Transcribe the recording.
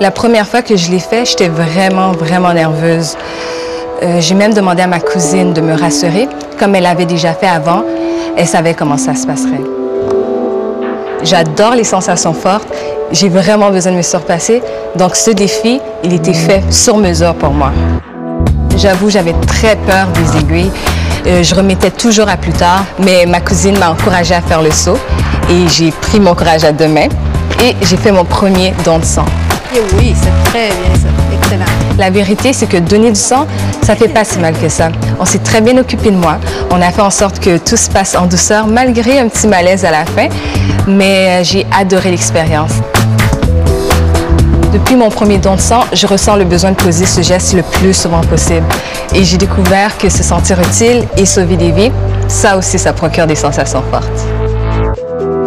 La première fois que je l'ai fait, j'étais vraiment, vraiment nerveuse. Euh, J'ai même demandé à ma cousine de me rassurer. Comme elle avait déjà fait avant, elle savait comment ça se passerait. J'adore les sensations fortes. J'ai vraiment besoin de me surpasser. Donc ce défi, il était fait sur mesure pour moi. J'avoue, j'avais très peur des aiguilles. Euh, je remettais toujours à plus tard, mais ma cousine m'a encouragée à faire le saut et j'ai pris mon courage à deux mains et j'ai fait mon premier don de sang. Et oui, c'est très bien ça. Excellent. La vérité, c'est que donner du sang, ça fait pas si mal que ça. On s'est très bien occupé de moi. On a fait en sorte que tout se passe en douceur, malgré un petit malaise à la fin. Mais euh, j'ai adoré l'expérience. Depuis mon premier don de sang, je ressens le besoin de poser ce geste le plus souvent possible. Et j'ai découvert que se sentir utile et sauver des vies, ça aussi, ça procure des sensations fortes.